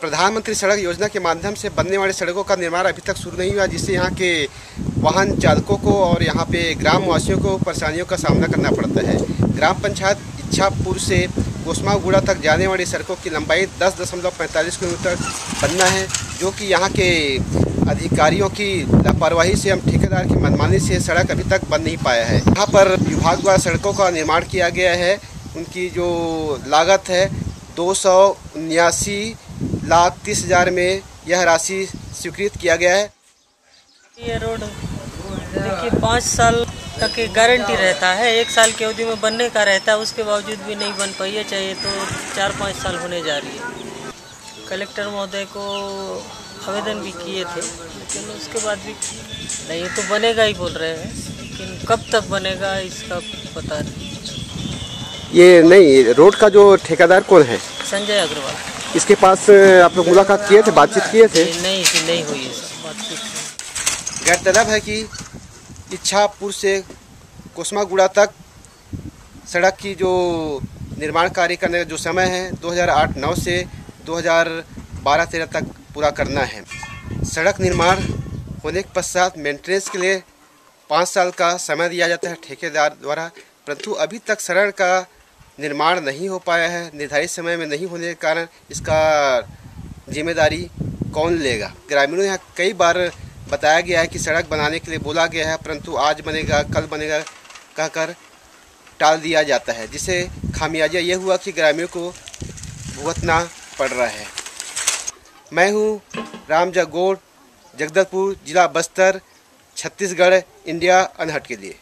प्रधानमंत्री सड़क योजना के माध्यम से बनने वाली सड़कों का निर्माण अभी तक शुरू नहीं हुआ, जिससे यहाँ के वाहन चालकों को और यहाँ पे ग्रामवासियों को परेशानियों का सामना करना पड़ता है। ग्राम पंचायत इच्छापुर से गोस्मागुड़ा तक जाने वाली सड़कों की लंबाई दस दशमलव पैंतालीस किलोमीटर बनना है, जो कि यहाँ के अधिकारियों की लापरवाही से, हम ठेकेदार की मनमानी से सड़क अभी तक बन नहीं पाया है। यहाँ पर विभाग द्वारा सड़कों का निर्माण किया गया है, उनकी जो लागत है दो सौ उन्यासी लाख तीस हज़ार में यह राशि स्वीकृत किया गया है। ये रोड देखिए पाँच साल तक गारंटी रहता है। एक साल की अवधि में बनने का रहता है उसके बावजूद भी नहीं बन पाई है चाहिए तो चार पाँच साल होने जा रही है। कलेक्टर महोदय को आवेदन भी किए थे लेकिन उसके बाद भी नहीं तो बनेगा ही बोल रहे हैं लेकिन कब तक बनेगा इसका पता नहीं। ये नहीं रोड का जो ठेकेदार कौन है? संजय अग्रवाल। इसके पास आप लोग मुलाकात किए थे बातचीत किए थे? नहीं नहीं हुई है। गौरतलब है कि इच्छापुर से कोसमागुड़ा तक सड़क की जो निर्माण कार्य करने का जो समय है 2008-9 से 2012-13 तक पूरा करना है। सड़क निर्माण होने के पश्चात मेंटेनेंस के लिए पाँच साल का समय दिया जाता है ठेकेदार द्वारा। परंतु अभी तक सड़क का निर्माण नहीं हो पाया है, निर्धारित समय में नहीं होने के कारण इसका ज़िम्मेदारी कौन लेगा? ग्रामीणों यहाँ कई बार बताया गया है कि सड़क बनाने के लिए बोला गया है, परंतु आज बनेगा, कल बनेगा, कहकर टाल दिया जाता है जिसे खामियाजा ये हुआ कि ग्रामीणों को भुगतना पड़ रहा है। मैं हूँ राम जगोड़ जगदलपुर, जिला बस्तर, छत्तीसगढ़, इंडिया, अनहट के लिए।